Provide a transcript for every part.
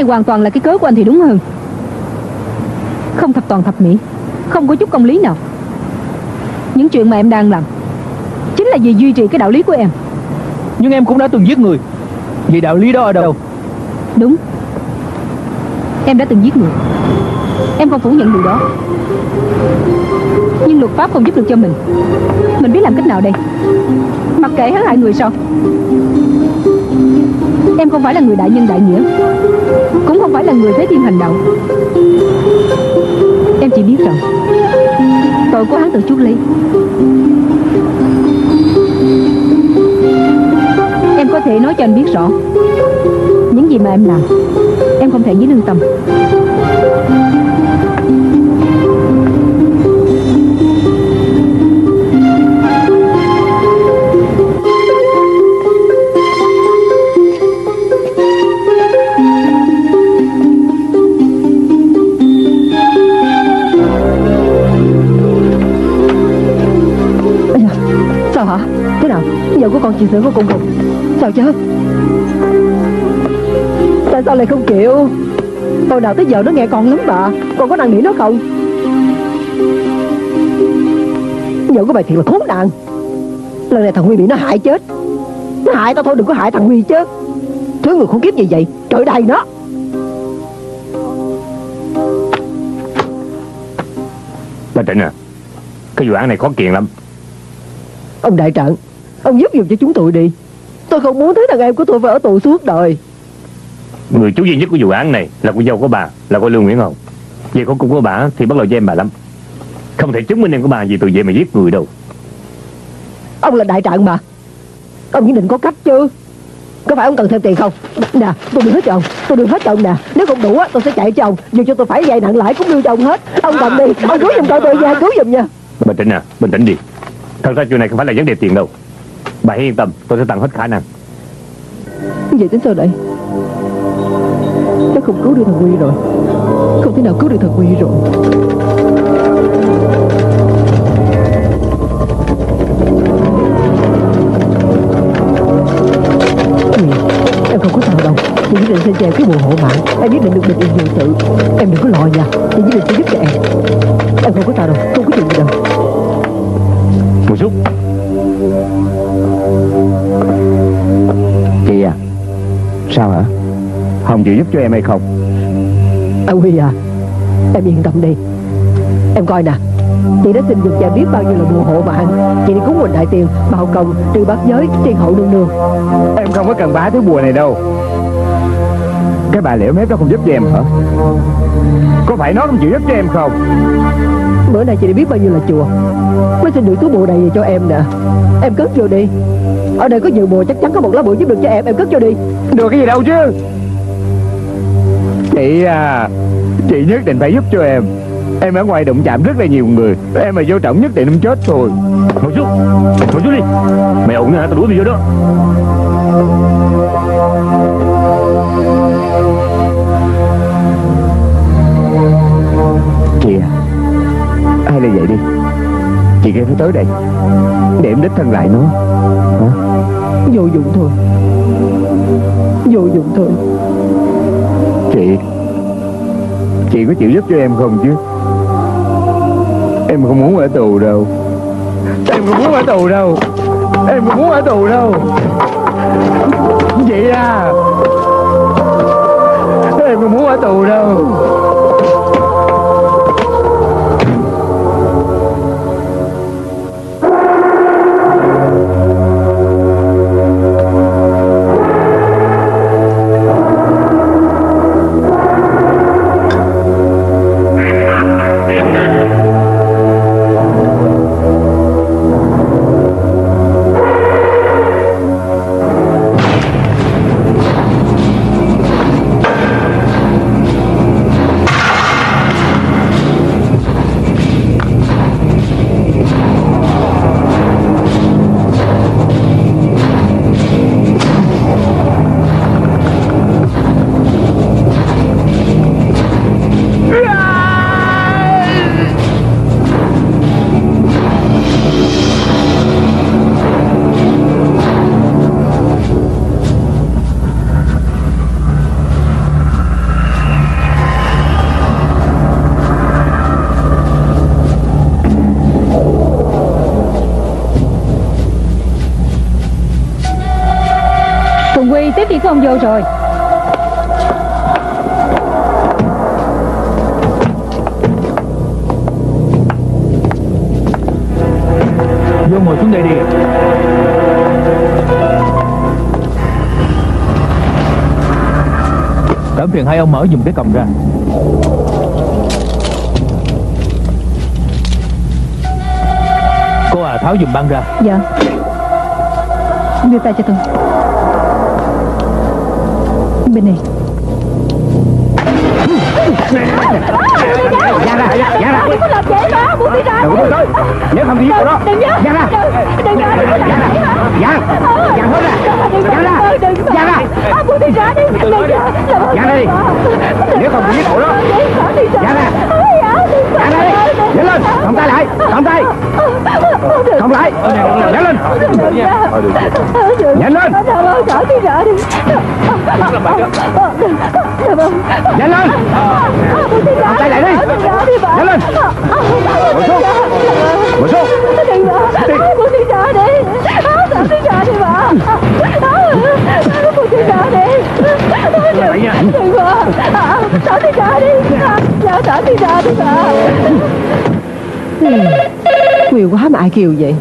Này hoàn toàn là cái cớ của anh thì đúng hơn. Không thập toàn thập mỹ Không có chút công lý nào. Những chuyện mà em đang làm Chính là vì duy trì cái đạo lý của em. Nhưng em cũng đã từng giết người. Vậy đạo lý đó ở đâu? Đúng. Em đã từng giết người. Em không phủ nhận điều đó. Nhưng luật pháp không giúp được cho mình. Mình biết làm cách nào đây? Mặc kệ hắn hại người sao Em không phải là người đại nhân đại nghĩa. Cũng không phải là người thế thiên hành đạo. Em chỉ biết rằng, Tội của hắn tự chuốc lấy. Em có thể nói cho anh biết rõ, Những gì mà em làm, Em không thể dưới lương tâm. Của con chịu sửa của con không? Sao chứ? Tại sao lại không chịu? Hồi nào tới giờ nó nghe con lắm bà Con có năn nỉ nó không? Vợ của bà thiệt là khốn nạn Lần này thằng Huy bị nó hại chết Nó hại tao thôi đừng có hại thằng Huy chứ Thứ người khốn kiếp gì vậy Trời đầy nó Bà Trịnh à Cái vụ án này khó kiện lắm Ông đại trận Ông giúp giùm cho chúng tôi đi. Tôi không muốn thấy thằng em của tôi phải ở tù suốt đời. Người chú duy nhất của vụ án này Là cô dâu của bà Là cô Lương Nguyễn Hồng. Về con cung của bà thì bắt đầu với em bà lắm. Không thể chứng minh em của bà vì tội vậy mà giết người đâu. Ông là đại trận mà. Ông nhất định có cách chứ. Có phải ông cần thêm tiền không? Nè tôi đưa hết cho ông. Tôi đưa hết cho ông nè. Nếu không đủ á tôi sẽ chạy cho ông. Dù cho tôi phải dày nặng lãi cũng đưa cho ông hết. Ông cầm đi. Ông cứu giùm tôi tôi nha Cứu giùm nha. Bà Trịnh à Bình tĩnh đi. Thật ra chuyện này không phải là vấn đề tiền đâu Bà hãy yên tâm Tôi sẽ tặng hết khả năng. Vậy tính sao đây? Nó không cứu được thằng Quy rồi. Không thể nào cứu được thằng Quy rồi. Em không có sao đâu. Chị nhất định sẽ treo cái bùa hộ mạng Em nhất định được bình yên vô sự Em đừng có lo nha. Chị nhất định sẽ giúp cho em. Em không có sao đâu. Không có chuyện gì đâu. Một chút Sao hả? Hồng chịu giúp cho em hay không? À Huy à Em yên tâm đi. Em coi nè Chị đã xin được em biết bao nhiêu là bùa hộ mạng. Chị đi cúng quỳnh đại tiền Bao công Trừ bát giới Tiền hậu nương nương. Em không có cần bá thứ bùa này đâu. Cái bà liễu mép đó không giúp cho em hả? Có phải nó không chịu giúp cho em không? Bữa nay chị đã biết bao nhiêu là chùa. Mới xin được túi bùa này về cho em nè. Em cất vô đi ở đây có nhiều bùa chắc chắn có một lá bùa giúp được cho em. Em cất cho đi. Được cái gì đâu chứ? Chị à Chị nhất định phải giúp cho em. Em ở ngoài đụng chạm rất là nhiều người. Em mà vô trọng nhất định em chết thôi. Một chút Một chút đi. Mày ổn hả? Tao đuổi mày vô đó. Chị à vậy đi? Chị kêu nó tới đây, Để em đích thân lại nó. Hả? Vô dụng thôi. Vô dụng thôi. Chị Chị có chịu giúp cho em không chứ? Em không muốn ở tù đâu. Em không muốn ở tù đâu. Em không muốn ở tù đâu. Chị à? Em không muốn ở tù đâu Không vô rồi. Vô ngồi xuống đây đi. Cảm phiền hai ông mở dùm cái còng ra. Cô à tháo dùm băng ra. Dạ. Đưa tay cho tôi Bên này. Ra ra, ra ra Đừng có làm vậy mà Buông đi ra Đừng có tới Nếu không thì giết đó Đừng nhá Ra ra Đừng nhá Đừng có làm vậy hả Ra Ra ra Đừng Ra ra Đừng Ra ra À, Buông đi ra đi Đừng Ra ra đi Nếu không thì giết cổ đó Ra ra Ra ra đi Nhảy lên Không tay lại Không tay Không lại Nhảy lên Nhanh lên Cảm ơn Chở Nhanh lên Cầm tay lại đi Nhanh lên Ngồi xuống Ngồi xuống Đừng mà Đi. Buông đi ra đi đi bà Buông đi ra đi. Đừng ra đi Dạ thở ra đi bà Khuya quá mà ai kêu vậy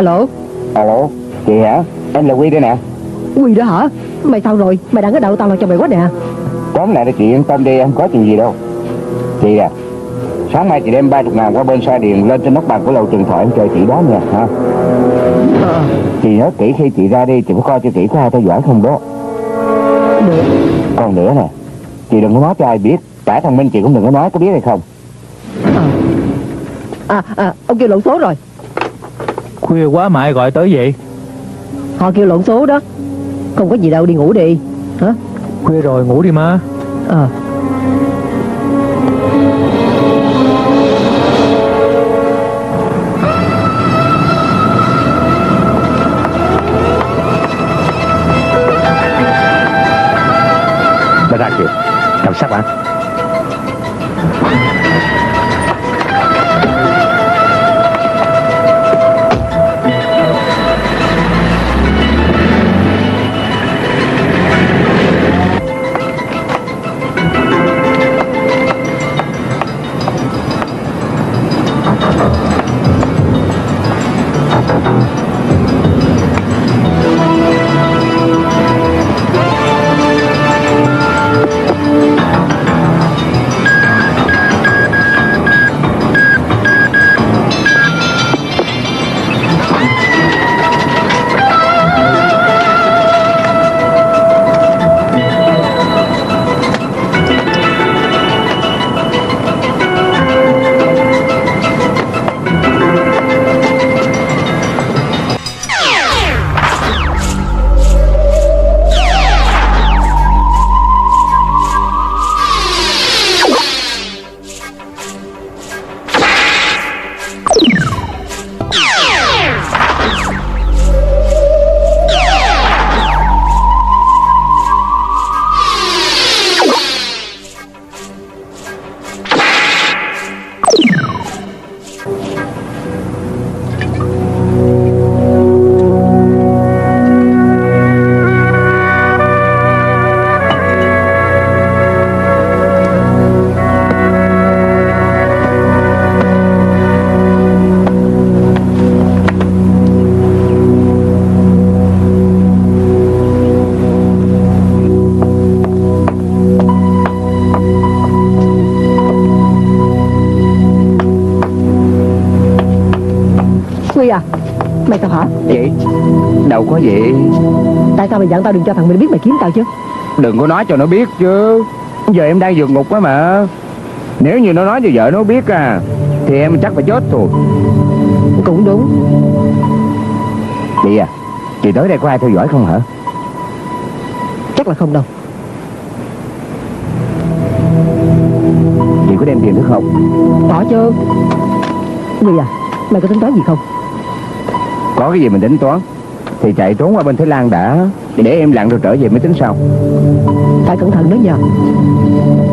Alo Alo, chị hả? Em là Quy đây nè. Quỳ đó hả Mày sao rồi Mày đang ở đậu tao là cho mày quá nè Tóm lại là chị yên tâm đi, em có chuyện gì đâu. Chị à, sáng mai chị đem ba chục ngàn qua bên xoa điền lên trên nóc bàn của lầu trường thoại em chờ chị đó nha, hả? Ờ Chị nhớ kỹ khi chị ra đi, chị phải coi cho kỹ có ai theo dõi không đó. Được Còn nữa nè, chị đừng có nói cho ai biết. Cả thằng Minh chị cũng đừng có nói, có biết hay không? Ờ À à Ông kêu lộn số rồi Khuya quá mà ai gọi tới vậy? Họ kêu lộn số đó. Không có gì đâu đi ngủ đi. Hả? Khuya rồi ngủ đi má. Ờ. Bà hả Vậy? Đâu có vậy. Tại sao mày dặn tao đừng cho thằng Minh biết mày kiếm tao chứ? Đừng có nói cho nó biết chứ. Giờ em đang vượt ngục á mà. Nếu như nó nói cho vợ nó biết à Thì em chắc phải chết rồi Cũng đúng. Chị à? Chị tới đây có ai theo dõi không hả? Chắc là không đâu. Chị có đem tiền thức không? Có chứ. Người à? Mày có tính toán gì không Có cái gì mình tính toán Thì chạy trốn qua bên Thái Lan đã. Để em lặn rồi trở về mới tính sau. Phải cẩn thận đó nha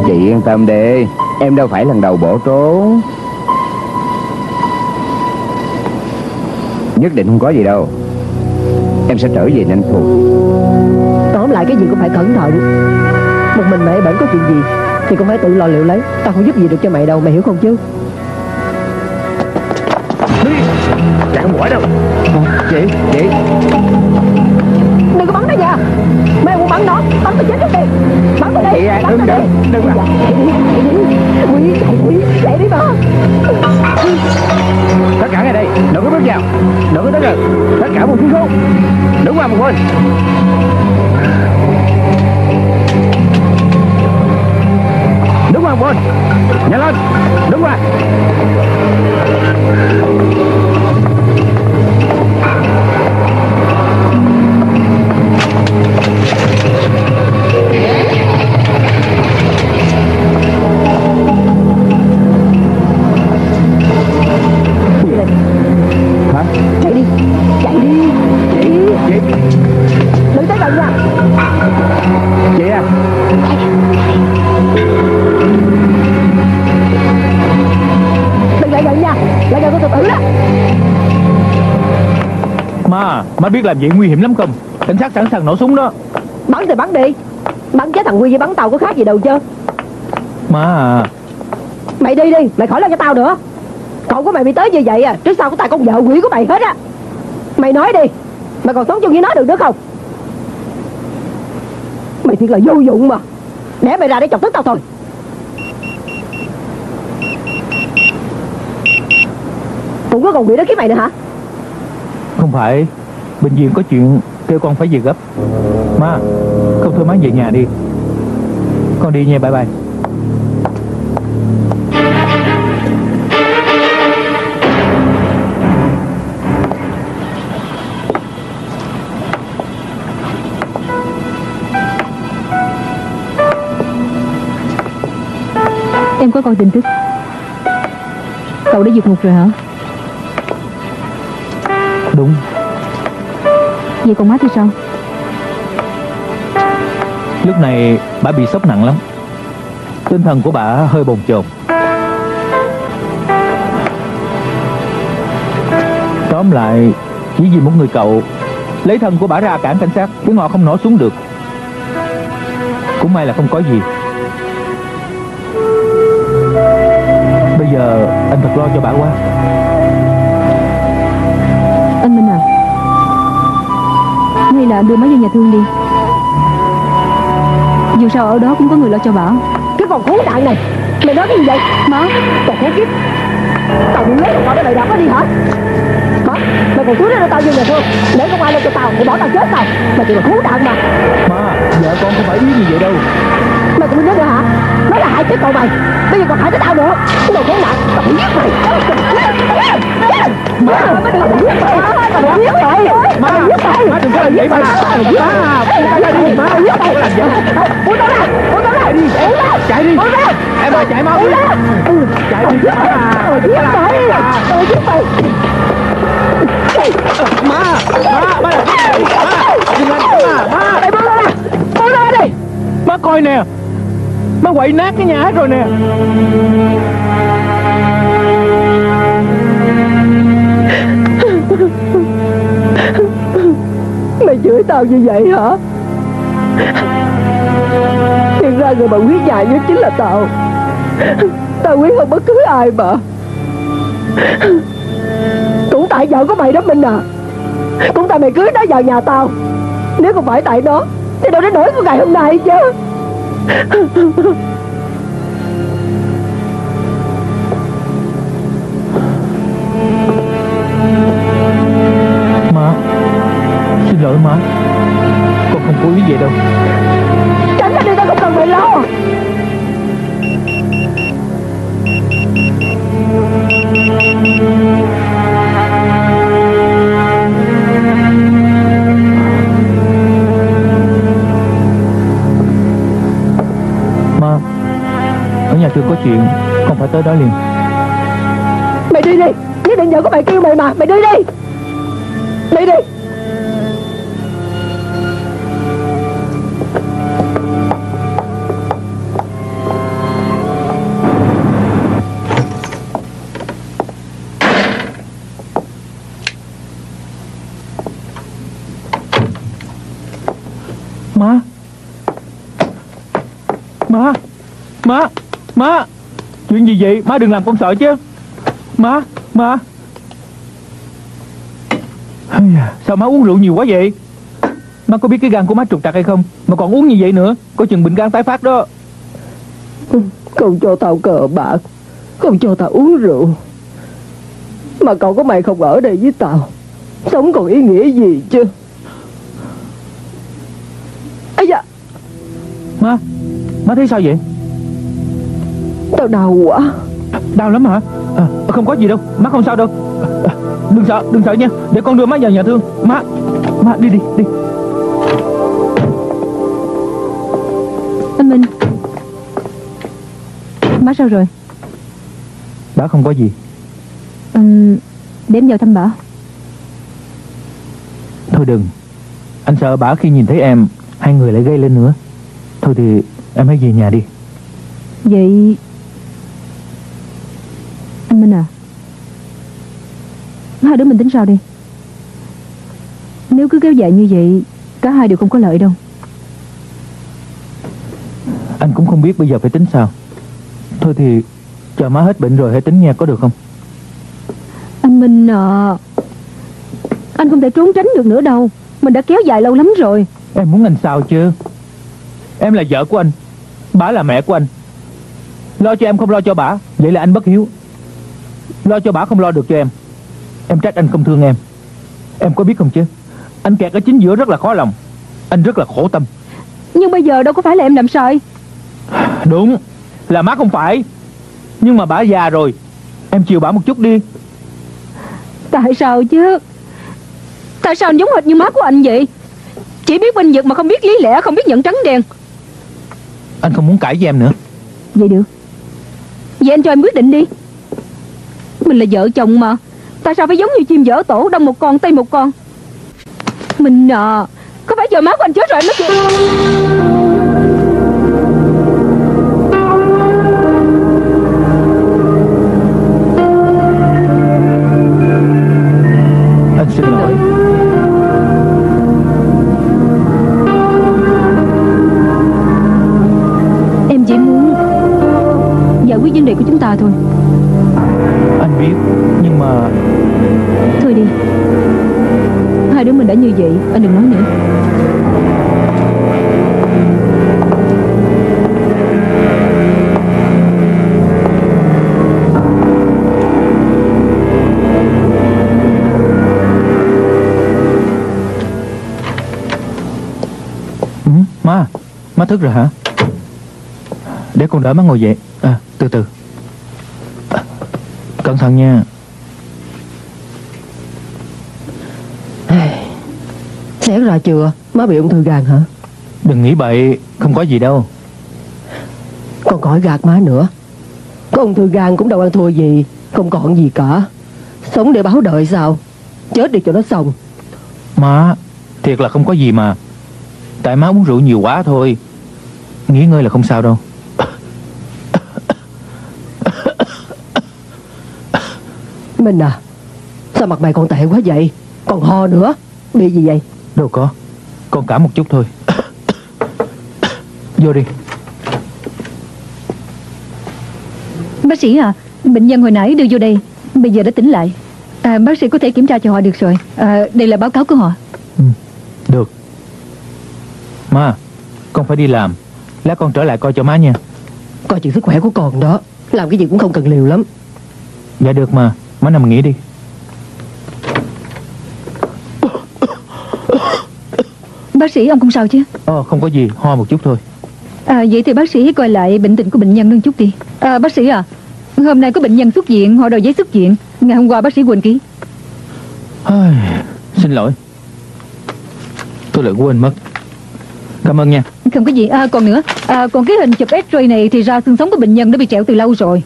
Chị yên tâm đi Em đâu phải lần đầu bỏ trốn. Nhất định không có gì đâu. Em sẽ trở về nhanh thôi. Tóm lại cái gì cũng phải cẩn thận. Một mình mày bẩn có chuyện gì Thì cũng phải tự lo liệu lấy. Tao không giúp gì được cho mày đâu Mày hiểu không chứ? Không khỏi đâu Chị, chị Đừng có bắn nó nha Mày muốn bắn nó Bắn tao chết trước đi Bắn tao đi à, Bắn đừng, tao đi. đừng, đừng mà. Quý quý chạy đi mà Tất cả ngay đây Đừng có bước vào Đừng có tới gần Tất cả một xuống xuống Đứng qua một bên Đứng qua một bên Nhanh lên Đứng qua má biết làm vậy nguy hiểm lắm không? Cảnh sát sẵn sàng nổ súng đó. Bắn thì bắn đi. Bắn chết thằng Huy với bắn tàu có khác gì đâu chứ. Ma à, Mày đi đi Mày khỏi lo cho tao nữa. Cậu của mày bị tới như vậy à Trước sau có tài con vợ quỷ của mày hết á. Mày nói đi Mày còn sống chung với nó được nữa không? Mày thiệt là vô dụng mà. Để mày ra để chọc tức tao thôi. Cũng có còn quỷ đó kiếm mày nữa hả? Không phải Bệnh viện có chuyện kêu con phải về gấp. Ma, không thôi má về nhà đi. Con đi nha, bye bye. Em có coi tin tức. Cậu đã vượt ngục rồi hả? Đúng, Vậy còn má thì sao? Lúc này bà bị sốc nặng lắm. Tinh thần của bà hơi bồn chồn. Tóm lại, Chỉ vì một người cậu, Lấy thân của bà ra cản cảnh sát, Khiến họ không nổ xuống được. Cũng may là không có gì. Bây giờ anh thật lo cho bà quá. Hay là đưa má vô nhà thương đi. Dù sao ở đó cũng có người lo cho bà. Cái con khốn nạn này Mày nói cái gì vậy? Má. Còn khốn kiếp. Tao muốn lấy con cái bày đặt nó đi hả? Má Mày còn túi ra tao vô nhà thương. Để công an lên cho tao Để bỏ tao chết tao. Mày chỉ là khốn nạn mà. Má, vợ con không phải ý như vậy đâu Mày cũng muốn nữa hả Nó là hại chết cậu mày Bây giờ còn hại tới tao nữa Cái đồ khốn nạn Tao phải giết mày Má Tao phải giết mày mày giết mày Má, giết mày má đừng có làm vậy mà Tao giết mày Tao giết mày Tao giết mày Buông tao ra Buông tao ra Chạy đi, Buông ra chạy đi Buông ra Em ơi chạy mau Buông đi ra Chạy đi má giết mày Tao giết mày Tao giết mày Má, má, má làm gì vậy? Má, đừng làm gì má, má Mày buông ra Buông ra đi Má coi nè Má quậy nát cái nhà hết rồi nè. Mày chửi tao như vậy hả? Thiệt ra người mà quý nhà nhất chính là tao. Tao quý hơn bất cứ ai mà. Cũng tại vợ của mày đó Minh à. Cũng tại mày cưới nó vào nhà tao. Nếu không phải tại nó, Thì đâu đến nỗi của ngày hôm nay chứ. Má, Xin lỗi má. Con không cố ý vậy đâu. Tránh ra đi ta không cần phải lo. Ở tôi có chuyện, Con phải tới đó liền. Mày đi đi Nhất định vợ của mày kêu mày mà, Mày đi đi. Đi đi. Gì? Vậy Má đừng làm con sợ chứ. Má Má. Sao má uống rượu nhiều quá vậy? Má có biết cái gan của má trục trặc hay không? Mà còn uống như vậy nữa Có chừng bệnh gan tái phát đó. Không cho tao cờ bạc Không cho tao uống rượu. Mà cậu có mày không ở đây với tao Sống còn ý nghĩa gì chứ? Ây da. Má Má thấy sao vậy Tao đau quá. Đau lắm hả? À, Không có gì đâu. Má không sao đâu. À, Đừng sợ Đừng sợ nha. Để con đưa má vào nhà thương. Má Má đi đi đi. Anh Minh. Má sao rồi? Bà không có gì. Ừm, Để em vào thăm bà Thôi đừng. Anh sợ bà khi nhìn thấy em Hai người lại gây lên nữa. Thôi thì em hãy về nhà đi. Vậy Anh Minh à? Hai đứa mình tính sao đi? Nếu cứ kéo dài như vậy Cả hai đều không có lợi đâu. Anh cũng không biết bây giờ phải tính sao. Thôi thì Chờ má hết bệnh rồi hãy tính nha có được không? Anh Minh à Anh không thể trốn tránh được nữa đâu. Mình đã kéo dài lâu lắm rồi. Em muốn anh sao chứ? Em là vợ của anh Bà là mẹ của anh. Lo cho em không lo cho bà Vậy là anh bất hiếu Lo cho bà không lo được cho em. Em trách anh không thương em. Em có biết không chứ? Anh kẹt ở chính giữa rất là khó lòng. Anh rất là khổ tâm. Nhưng bây giờ đâu có phải là em làm sai Đúng Là má không phải. Nhưng mà bà già rồi. Em chiều bà một chút đi. Tại sao chứ? Tại sao anh giống hệt như má của anh vậy? Chỉ biết binh vực mà không biết lý lẽ Không biết nhận trắng đen Anh không muốn cãi với em nữa. Vậy được. Vậy anh cho em quyết định đi Mình là vợ chồng mà. Tại sao phải giống như chim dở tổ Đông một con tây một con? Mình à Có phải giờ má của anh chết rồi anh mới kìa Anh xin lỗi. Em chỉ muốn Giải quyết vấn đề của chúng ta thôi Anh biết Nhưng mà Thôi đi. Hai đứa mình đã như vậy Anh đừng nói nữa. Ừ, Má Má thức rồi hả? Để con đỡ má ngồi dậy. À từ từ Cẩn thận nha. Xét ra chưa? Má bị ung thư gan hả? Đừng nghĩ bậy Không có gì đâu. Con khỏi gạt má nữa. Có ung thư gan cũng đâu ăn thua gì Không còn gì cả. Sống để báo đợi sao? Chết đi cho nó xong. Má Thiệt là không có gì mà. Tại má uống rượu nhiều quá thôi. Nghỉ ngơi là không sao đâu Minh à? Sao mặt mày còn tệ quá vậy? Còn ho nữa? Bị gì vậy? Đâu có. Con cảm một chút thôi. Vô đi. Bác sĩ à Bệnh nhân hồi nãy đưa vô đây. Bây giờ đã tỉnh lại. À, Bác sĩ có thể kiểm tra cho họ được rồi. À, Đây là báo cáo của họ. Được. Má Con phải đi làm. Lát con trở lại coi cho má nha. Coi chuyện sức khỏe của con đó. Làm cái gì cũng không cần liều lắm. Dạ được mà Má nằm nghỉ đi. Bác sĩ ông không sao chứ? Ờ không có gì Ho một chút thôi. À, Vậy thì bác sĩ coi lại bệnh tình của bệnh nhân nâng chút đi. À, Bác sĩ à Hôm nay có bệnh nhân xuất viện Họ đòi giấy xuất viện. Ngày hôm qua bác sĩ quên ký. Xin lỗi. Tôi lại quên mất. Cảm ơn nha. Không có gì. À, Còn nữa. À, Còn cái hình chụp x-ray này Thì ra xương sống của bệnh nhân đã bị trẹo từ lâu rồi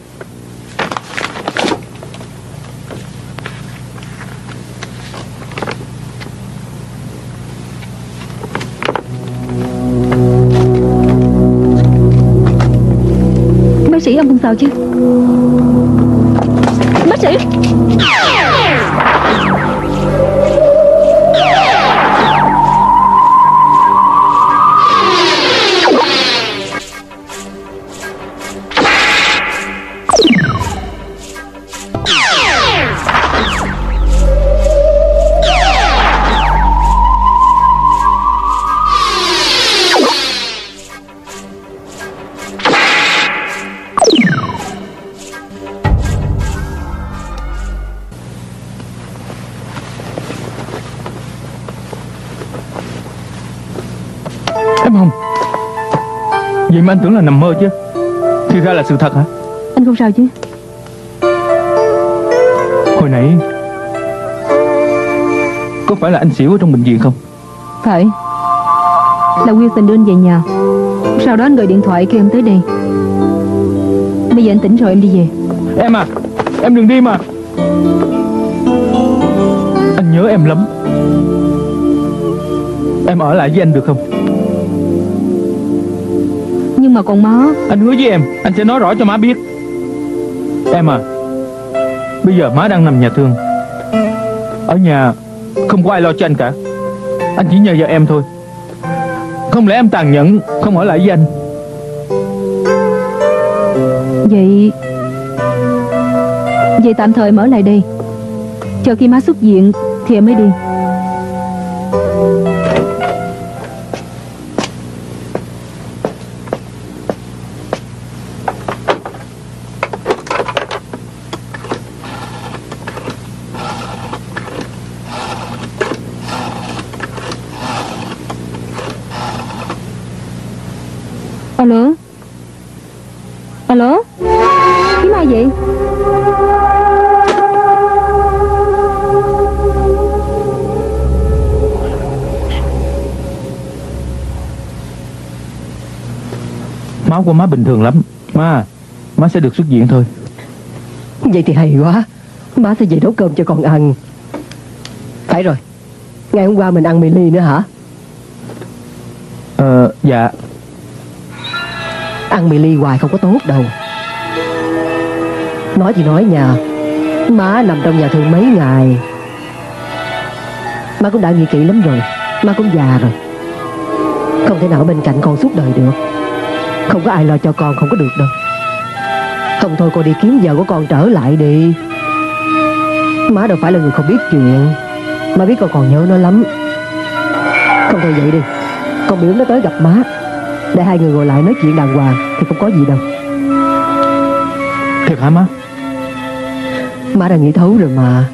Bác sĩ Em không? Vậy mà anh tưởng là nằm mơ chứ. Thì ra là sự thật hả? Anh không sao chứ. Hồi nãy Có phải là anh xỉu ở trong bệnh viện không? Phải. Là Wilson đưa anh về nhà. Sau đó anh gọi điện thoại kêu em tới đây. Bây giờ anh tỉnh rồi em đi về. Em à Em đừng đi mà. Anh nhớ em lắm. Em ở lại với anh được không Nhưng mà còn má Anh hứa với em Anh sẽ nói rõ cho má biết. Em à Bây giờ má đang nằm nhà thương. Ở nhà Không có ai lo cho anh cả. Anh chỉ nhờ vào em thôi. Không lẽ em tàn nhẫn Không ở lại với anh? Vậy Vậy tạm thời mở lại đây. Chờ khi má xuất viện Thì em mới đi Alo? Alo? Kiếm ai vậy Máu của má bình thường lắm. Má Má sẽ được xuất viện thôi. Vậy thì hay quá. Má sẽ về nấu cơm cho con ăn. Phải rồi. Ngày hôm qua mình ăn mì ly nữa hả? Ờ dạ Ăn mì ly hoài không có tốt đâu. Nói gì nói nhà Má nằm trong nhà thương mấy ngày. Má cũng đã nghĩ kỹ lắm rồi, Má cũng già rồi. Không thể nào ở bên cạnh con suốt đời được. Không có ai lo cho con không có được đâu. Không thôi cô đi kiếm vợ của con trở lại đi. Má đâu phải là người không biết chuyện. Má biết con còn nhớ nó lắm. Không thôi vậy đi, Con biểu nó tới gặp má. Để hai người ngồi lại nói chuyện đàng hoàng Thì không có gì đâu. Thiệt hả má? Má đã nghĩ thấu rồi mà.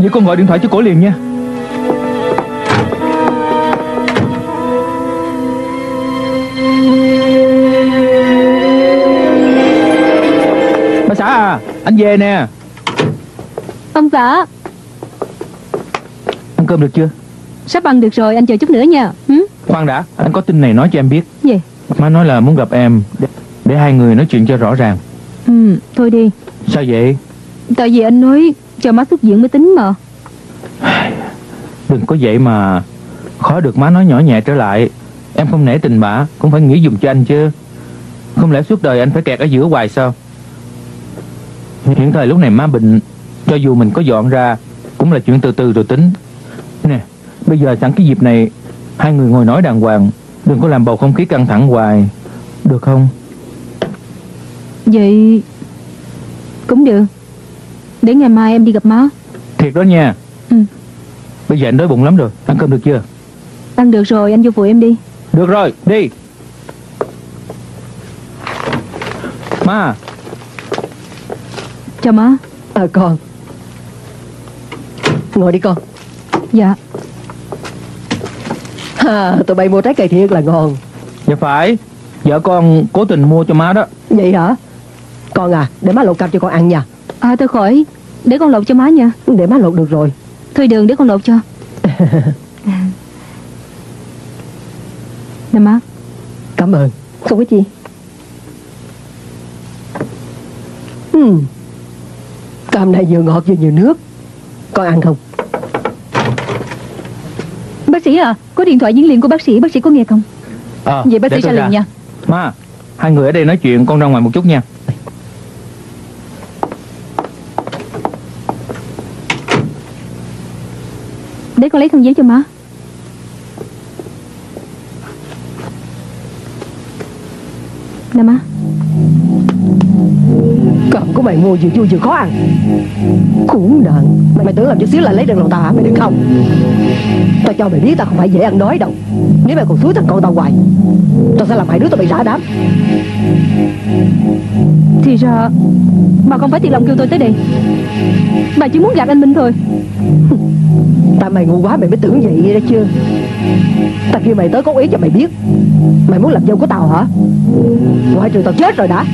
Vậy con gọi điện thoại cho cổ liền nha. Bà xã à Anh về nè. Ông xã. Ăn cơm được chưa Sắp ăn được rồi anh chờ chút nữa nha. Ừ? Khoan đã Anh có tin này nói cho em biết. Gì? Má nói là muốn gặp em Để, để hai người nói chuyện cho rõ ràng. Ừ, Thôi đi. Sao vậy? Tại vì anh nói cho má xuất viện mới tính mà. Đừng có vậy mà. Khó được má nói nhỏ nhẹ trở lại. Em không nể tình bả Cũng phải nghĩ dùng cho anh chứ. Không lẽ suốt đời anh phải kẹt ở giữa hoài sao? Hiện thời lúc này má bệnh Cho dù mình có dọn ra Cũng là chuyện từ từ rồi tính Bây giờ sẵn cái dịp này Hai người ngồi nói đàng hoàng Đừng có làm bầu không khí căng thẳng hoài. Được không? Vậy Cũng được. Để ngày mai em đi gặp má. Thiệt đó nha. Ừ. Bây giờ anh đói bụng lắm rồi Ăn cơm được chưa? Ăn được rồi anh vô phụ em đi. Được rồi đi. Má Chào má. À con. Ngồi đi con. Dạ à, tụi bay mua trái cây thiệt là ngon. Dạ phải. Vợ con cố tình mua cho má đó. Vậy hả? Con à để má lột cam cho con ăn nha. À thôi khỏi. Để con lột cho má nha. Để má lột được rồi. Thôi đường để con lột cho. Nè má. Cảm ơn. Không có chi. Ừ. Cam này vừa ngọt vừa nhiều nước. Con ăn không Bác sĩ à? Có điện thoại diễn liền của bác sĩ Bác sĩ có nghe không? À, Vậy bác sĩ ra liền nha. Má Hai người ở đây nói chuyện con ra ngoài một chút nha. Để con lấy khăn giấy cho má. Nè má mày mua vừa vui vừa khó ăn. Khốn nạn Mày, mày tưởng làm chút xíu là lấy được lòng tao hả Mày được không? Tao cho mày biết tao không phải dễ ăn đói đâu. Nếu mày còn suối thằng con tao hoài Tao sẽ làm hai đứa tụi mày rã đám. Thì ra Bà không phải tiền lòng kêu tôi tới đây. Bà chỉ muốn gạt anh Minh thôi. Tại mày ngu quá mày mới tưởng vậy đó chưa Tao kêu mày tới có ý cho mày biết. Mày muốn làm dâu của tao hả? Ngoại trừ tao chết rồi đã.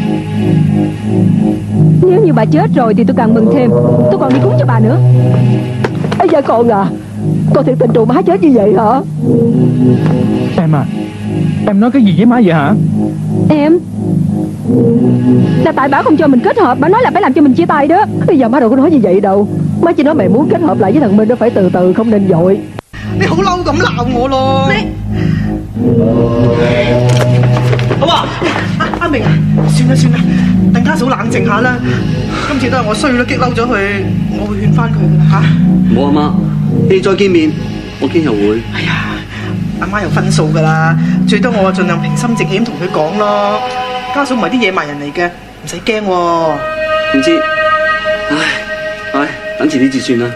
Nếu như bà chết rồi thì tôi càng mừng thêm. Tôi còn đi cúng cho bà nữa. Ây da con à Con thiệt tình trù má chết như vậy hả? Em à Em nói cái gì với má vậy hả? Em Là tại bà không cho mình kết hợp Bà nói là phải làm cho mình chia tay đó Bây giờ má đâu có nói như vậy đâu Má chỉ nói mày muốn kết hợp lại với thằng Minh Nó phải từ từ không nên vội 你好嬲咁闹我咯！你好啊，阿阿明啊，算啦算啦，等家嫂冷静下啦。今次都系我衰啦，激嬲咗佢，我会劝翻佢噶啦吓。冇啊妈，你再见面，我今日会。哎呀，阿妈有分数噶啦，最多我尽量平心静气咁同佢讲咯。 家嫂唔係啲野蠻人嚟嘅，唔使驚喎。唔知，唉唉，等遲啲至算啦。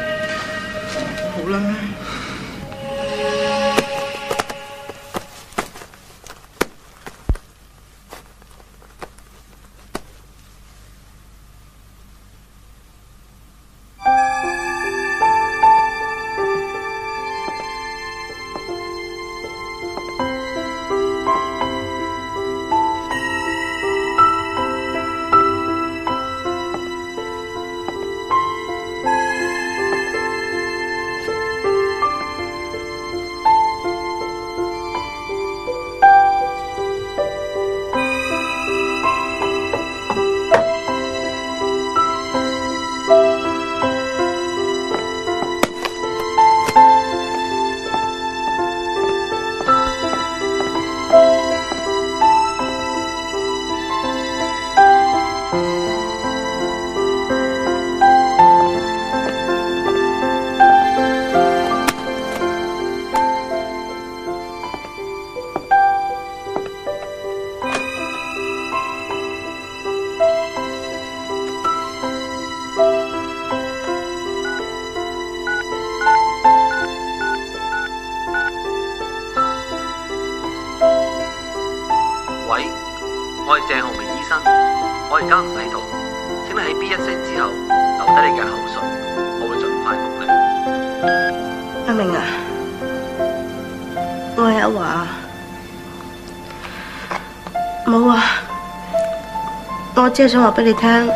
我只係想話俾你聽，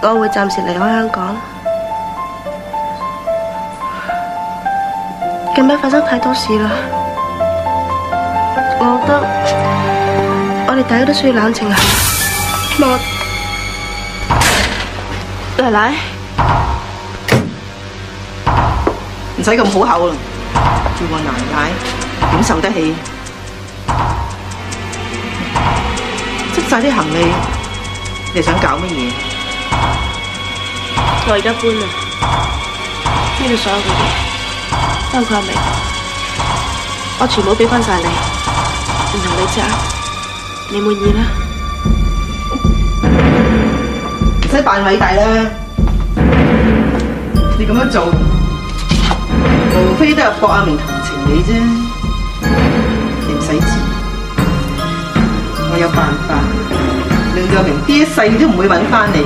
我會暫時離開香港。近排發生太多事啦，我覺得我哋大家都需要冷靜下。我奶奶。唔使咁好口啦，做個奶奶點受得起？執晒啲行李，你想搞乜嘢？我而家搬啦，呢度所有嘅嘢，包括阿明，我全部俾翻晒你，唔同你爭，你滿意啦？唔使扮偉大啦！你咁樣做，無非都係博阿明同情你啫。你唔使知，我有办法令若明啲一世都唔会揾返你。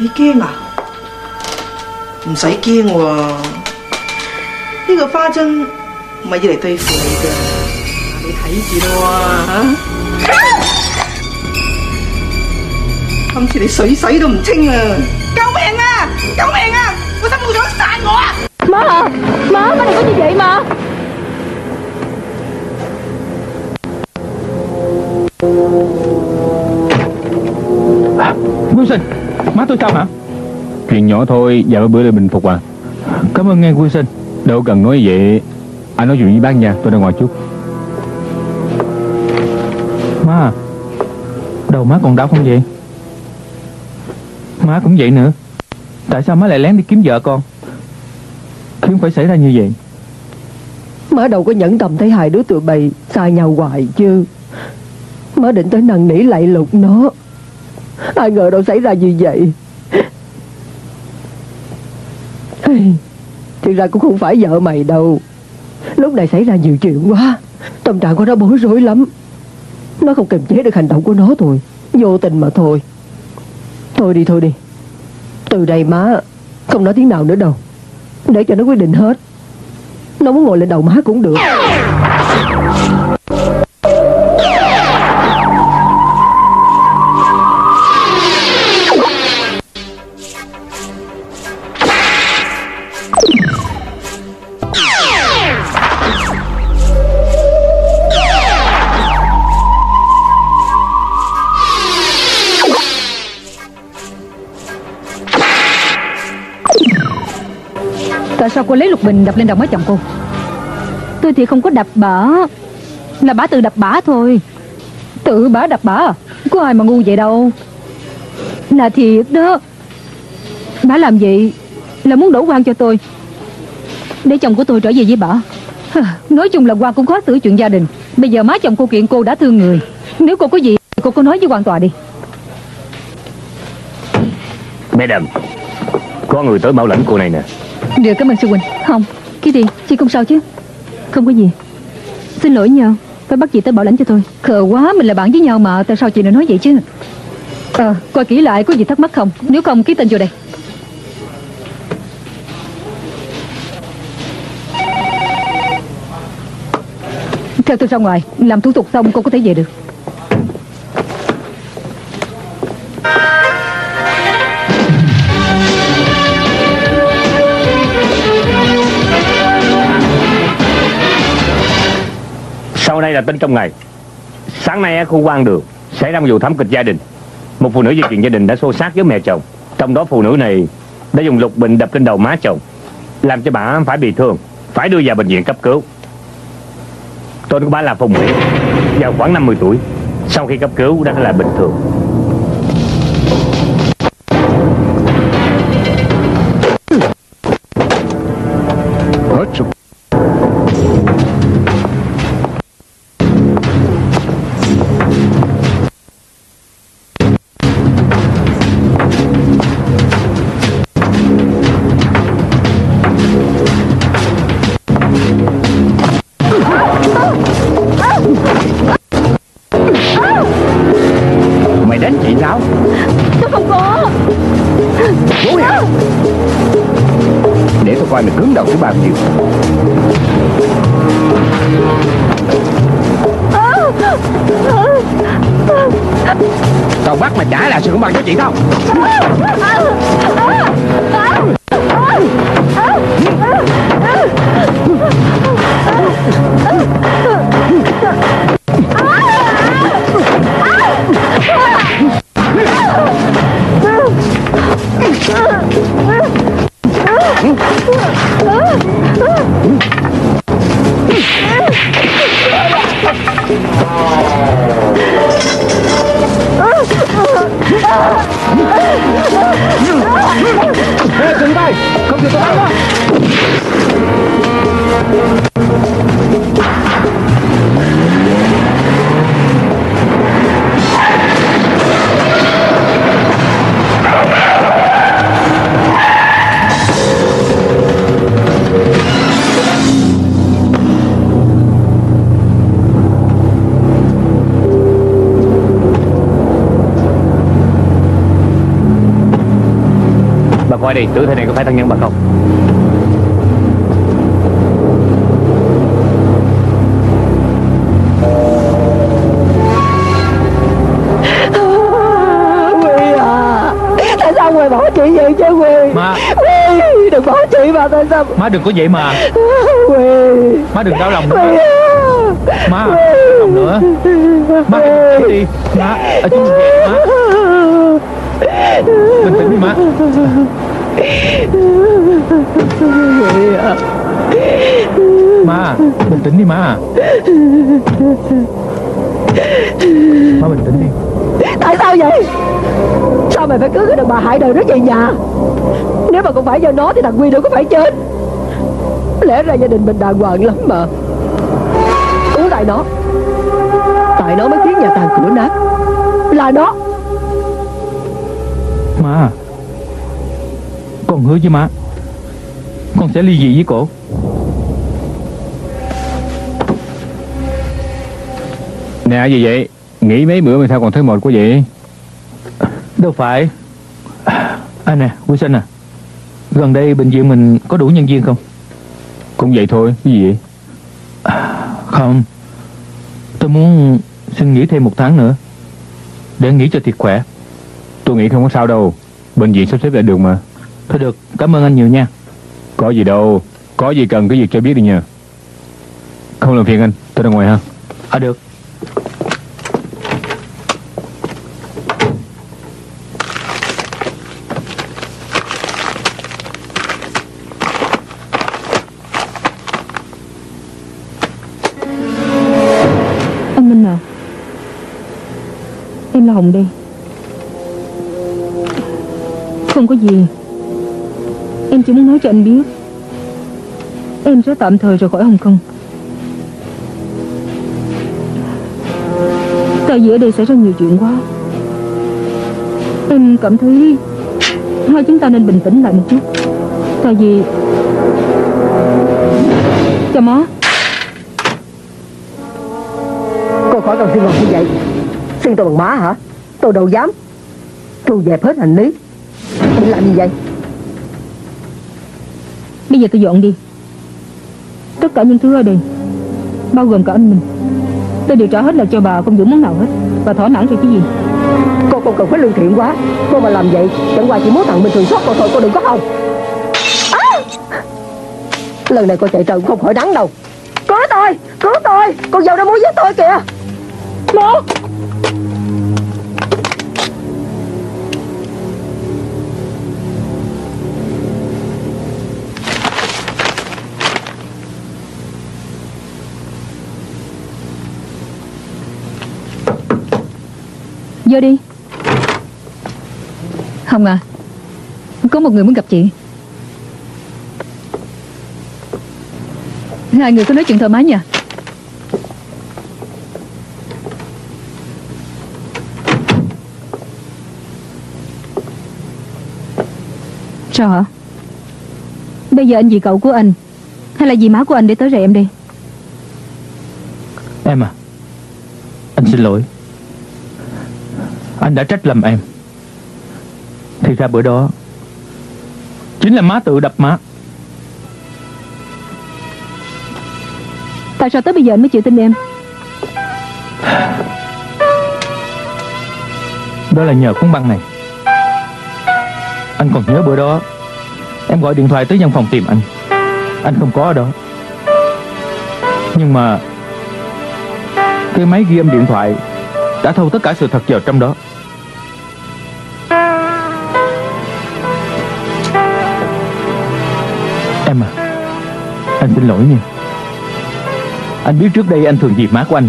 你驚啊唔使驚喎。呢个花針唔係要嚟对付你嘅。你睇住喎。今次你水洗都唔清啊！救命啊！救命啊！我心冇想杀我啊！ Má à Má, má đừng có như vậy mà Wilson Má tôi sao hả Chuyện nhỏ thôi Và mấy bữa để bình phục à Cảm ơn nghe Wilson Đâu cần nói vậy Anh nói chuyện với bác nha Tôi ra ngoài chút Má à Đầu má còn đau không vậy Má cũng vậy nữa. Tại sao má lại lén đi kiếm vợ con? Khiến phải xảy ra như vậy. Má đâu có nhẫn tâm thấy hai đứa tụi bay xa nhau hoài chứ. Má định tới năn nỉ lại lục nó. Ai ngờ đâu xảy ra như vậy? Thì ra cũng không phải vợ mày đâu. Lúc này xảy ra nhiều chuyện quá. Tâm trạng của nó bối rối lắm. Nó không kiềm chế được hành động của nó thôi. Vô tình mà thôi. Thôi đi thôi đi. Từ đây má, Không nói tiếng nào nữa đâu. Để cho nó quyết định hết. Nó muốn ngồi lên đầu má cũng được. Tại sao cô lấy lục bình đập lên đầu má chồng cô? Tôi thì không có đập bả, Là bả tự đập bả thôi. Tự bả đập bả? Có ai mà ngu vậy đâu. Là thiệt đó, Bả làm vậy Là muốn đổ quan cho tôi. Để chồng của tôi trở về với bả. Nói chung là quan cũng khó xử chuyện gia đình. Bây giờ má chồng cô kiện cô đã thương người. Nếu cô có gì Cô cứ nói với quan tòa đi. Madam, Có người tới bảo lãnh cô này nè. Được cảm ơn sư huynh. Không Kitty gì? Chị không sao chứ? Không có gì. Xin lỗi nhau Phải bắt chị tới bảo lãnh cho tôi Khờ quá, Mình là bạn với nhau mà, Tại sao chị lại nói vậy chứ? Ờ Coi kỹ lại, Có gì thắc mắc không? Nếu không, ký tên vô đây. Theo tôi ra ngoài, Làm thủ tục xong cô có thể về được. Sau đây là tin trong ngày. Sáng nay ở khu quan đường Xảy ra một vụ thảm kịch gia đình. Một phụ nữ di chuyện gia đình đã xô xát với mẹ chồng. Trong đó phụ nữ này đã dùng lục bình đập lên đầu má chồng, Làm cho bà phải bị thương, Phải đưa vào bệnh viện cấp cứu. Tên của bà là Phùng Nguyễn Vào khoảng 50 tuổi, Sau khi cấp cứu đã là bình thường. Coi mày bao nhiêu Tao. Bắt mày trả lại sự công bằng cho chị tao. Coi đi Tử thi này có phải thân nhân bà không? Huy à Tại sao Huy bỏ chị vậy chứ Huy? Má. Huy đừng bỏ chị mà tại sao? Má đừng có vậy mà. Huy. Má đừng đau lòng nữa. Huy Má đừng đau lòng nữa. Má hãy đi. Má ở chung về má. Bình tĩnh đi má Má Bình tĩnh đi má Má bình tĩnh đi Tại sao vậy? Sao mày phải cứu cái đàn bà hại đời nó vậy nhà? Nếu mà không phải do nó Thì thằng Huy đâu có phải chết. Lẽ ra gia đình mình đàng hoàng lắm mà. Cũng tại nó. Tại nó mới khiến nhà tàn cửa nát. Là nó. Má Con hứa với má. Con sẽ ly dị với cổ. Nè gì vậy Nghỉ mấy bữa mà sao còn thấy mệt quá vậy? Đâu phải. À nè Quý sinh à. Gần đây bệnh viện mình có đủ nhân viên không? Cũng vậy thôi Cái gì vậy? Không. Tôi muốn xin nghỉ thêm một tháng nữa Để nghỉ cho thiệt khỏe. Tôi nghĩ không có sao đâu. Bệnh viện sắp xếp lại được mà Thôi được Cảm ơn anh nhiều nha. Có gì đâu Có gì cần cái việc cho biết đi nha. Không làm phiền anh Tôi ra ngoài ha. À được. Anh Minh à Em là Hồng đây Không có gì chỉ muốn nói cho anh biết. Em sẽ tạm thời rời khỏi Hồng Kông. Tại vì ở đây xảy ra nhiều chuyện quá. Em cảm thấy Hai chúng ta nên bình tĩnh lại một chút. Tại vì Chào má. Cô khỏi cần xin lỗi như vậy? Xin tôi bằng má hả? Tôi đâu dám Thu dẹp hết hành lý. Định làm gì vậy? Bây giờ tôi dọn đi. Tất cả những thứ ở đây Bao gồm cả anh mình. Tôi đều trả hết là cho bà không giữ món nào hết. Bà thỏa mãn rồi cái gì? Cô không cần phải lương thiện quá. Cô mà làm vậy Chẳng qua chỉ muốn thằng mình thường xót cô thôi Cô đừng có hòng. À! Lần này cô chạy trần không khỏi đắng đâu Cứu tôi! Cứu tôi! Con dâu đã muốn giết tôi kìa. Một Vô đi. Không à Có một người muốn gặp chị. Hai người có nói chuyện thoải mái nha Sao hả? Bây giờ anh dì cậu của anh, Hay là dì má của anh để tới rầy em đi? Em à Anh xin lỗi. Anh đã trách lầm em. Thì ra bữa đó Chính là má tự đập má. Tại sao tới bây giờ anh mới chịu tin em? Đó là nhờ cuốn băng này. Anh còn nhớ bữa đó Em gọi điện thoại tới văn phòng tìm anh. Anh không có ở đó. Nhưng mà Cái máy ghi âm điện thoại Đã thâu tất cả sự thật vào trong đó Em à Anh xin lỗi nha. Anh biết trước đây anh thường dịp má của anh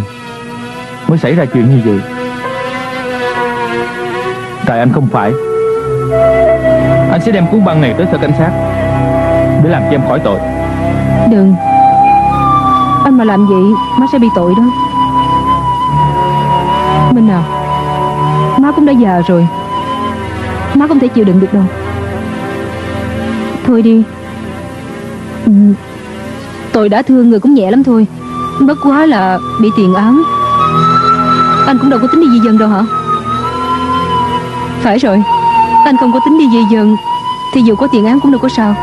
Mới xảy ra chuyện như vậy. Tại anh không phải. Anh sẽ đem cuốn băng này tới sở cảnh sát Để làm cho em khỏi tội. Đừng. Anh mà làm vậy, Má sẽ bị tội đó. Minh à Má cũng đã già rồi. Má không thể chịu đựng được đâu. Thôi đi. Tôi đã thương người cũng nhẹ lắm thôi. Bất quá là bị tiền án. Anh cũng đâu có tính đi di dân đâu hả? Phải rồi. Anh không có tính đi di dân Thì dù có tiền án cũng đâu có sao.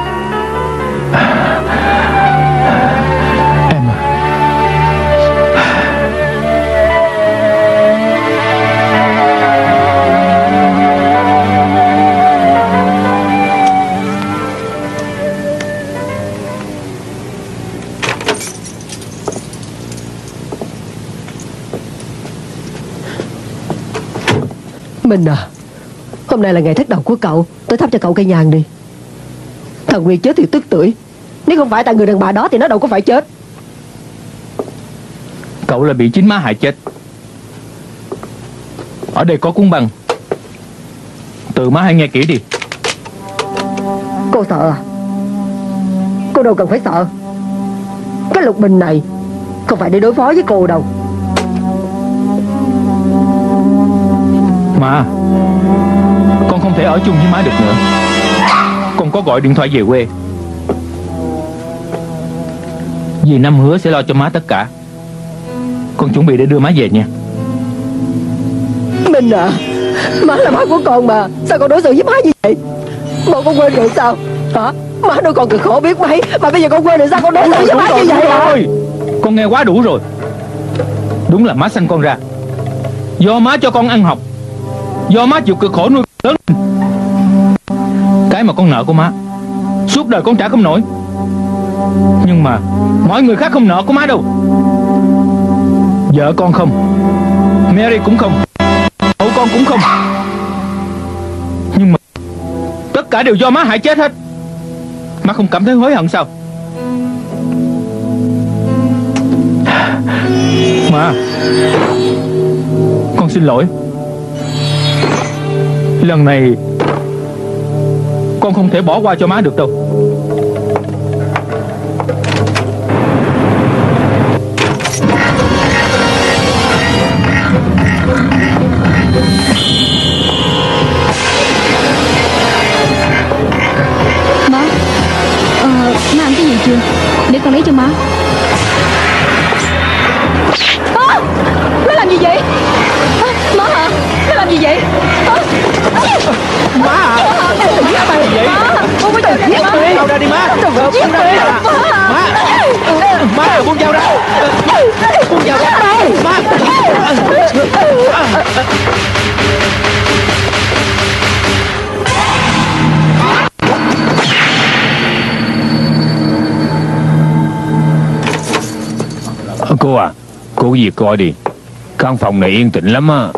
Minh à? Hôm nay là ngày thất đầu của cậu. Tôi thắp cho cậu cây nhang đi. Thằng Nguyên chết thì tức tuổi Nếu không phải tại người đàn bà đó thì nó đâu có phải chết. Cậu là bị chính má hại chết. Ở đây có cuốn băng. Từ má hãy nghe kỹ đi. Cô sợ à? Cô đâu cần phải sợ. Cái lục bình này Không phải để đối phó với cô đâu Má Con không thể ở chung với má được nữa. Con có gọi điện thoại về quê. Dì Năm hứa sẽ lo cho má tất cả. Con chuẩn bị để đưa má về nha. Minh à Má là má của con mà. Sao con đối xử với má như vậy? Mà con quên rồi sao? Hả? Má nuôi con cực khổ biết mấy. Mà bây giờ con quên rồi sao con đối xử với má như vậy hả? Rồi Con nghe quá đủ rồi. Đúng là má sanh con ra. Do má cho con ăn học Do má chịu cực khổ nuôi lớn Cái mà con nợ của má, Suốt đời con trả không nổi. Nhưng mà Mọi người khác không nợ của má đâu. Vợ con không, Mary cũng không Cậu con cũng không. Nhưng mà Tất cả đều do má hại chết hết. Má không cảm thấy hối hận sao? Má, Con xin lỗi. Lần này Con không thể bỏ qua cho má được đâu. Cô có việc coi đi. Căn phòng này yên tĩnh lắm á.